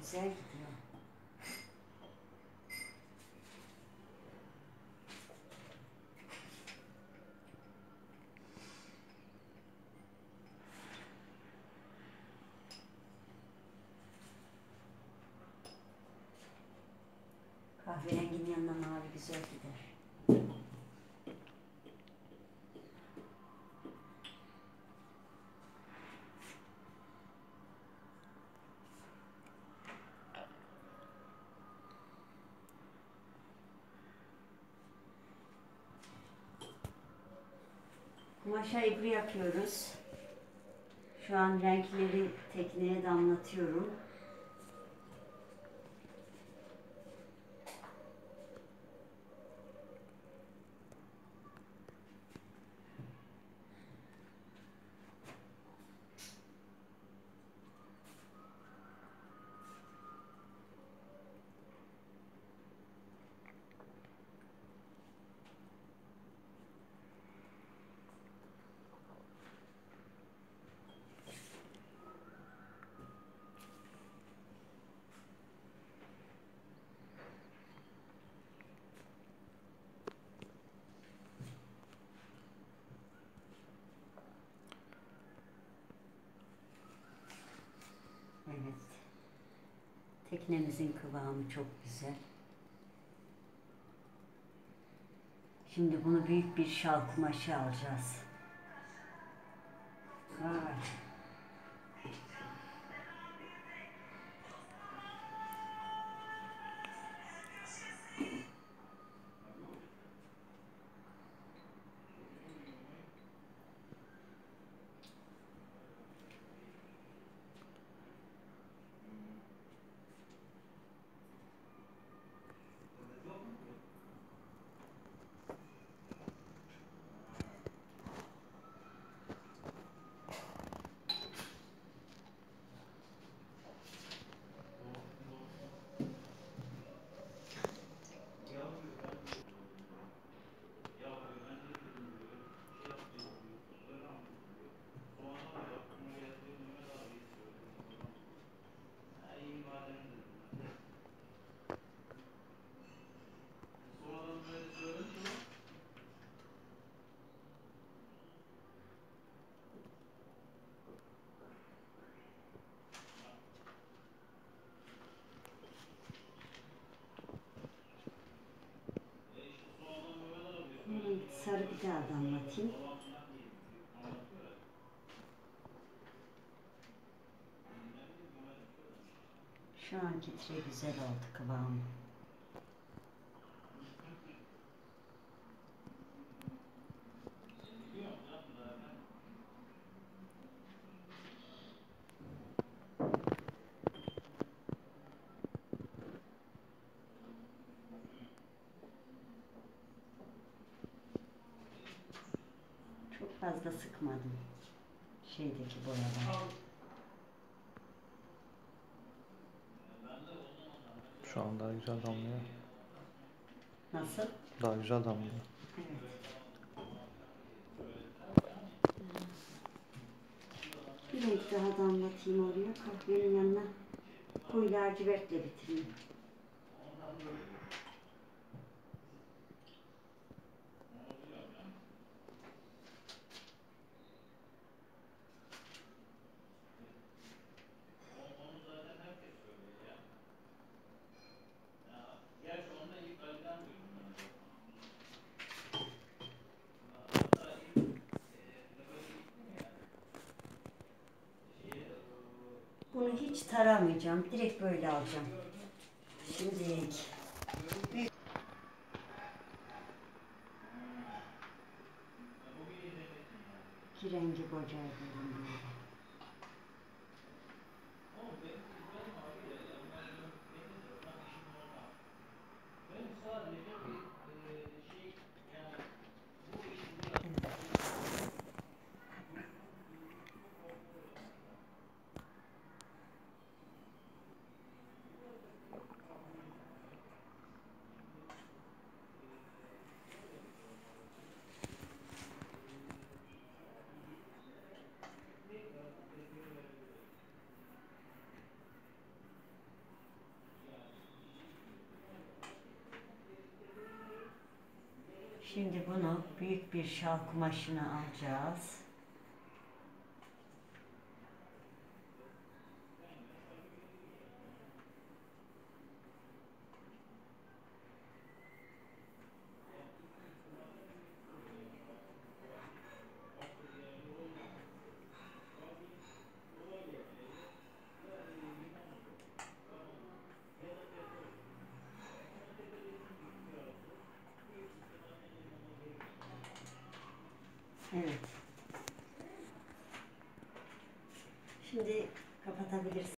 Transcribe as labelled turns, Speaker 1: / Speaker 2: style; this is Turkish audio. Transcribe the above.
Speaker 1: güzel gidiyor. Kahverenginin yanına mavi güzel gider. Kumaşa ibri yapıyoruz. Şu an renkleri tekneye damlatıyorum. Evet. Teknemizin kıvamı çok güzel. Şimdi bunu büyük bir şal kumaşı alacağız. Vay. Sarı bir daha damlatayım. Şu anki güzel oldu kıvamı. Çok fazla sıkmadım şeydeki boyadan.
Speaker 2: Şu an daha güzel damlıyor.
Speaker 1: Nasıl?
Speaker 2: Daha güzel damlıyor.
Speaker 1: Evet. Bir renk daha damlatayım oraya. Kahvenin yanına koyu lacivertle bitireyim. Taramayacağım. Direkt böyle alacağım. Şimdilik. İki rengi bocayabilirim böyle.
Speaker 3: Şimdi bunu büyük bir şal kumaşına alacağız. Evet. Şimdi kapatabilirsin.